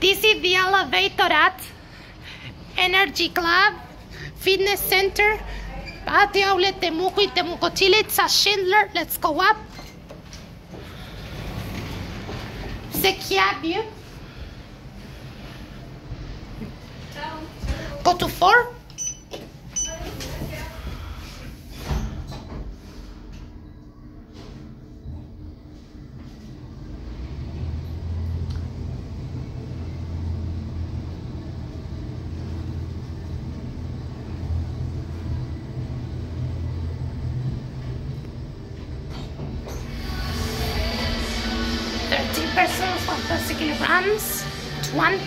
This is the elevator at Energy Club Fitness Center. Patio Outlet Temuco y Temuco, Chile. It's a Schindler. Let's go up. The cab, Go to four. Persons, one thousand kilograms. One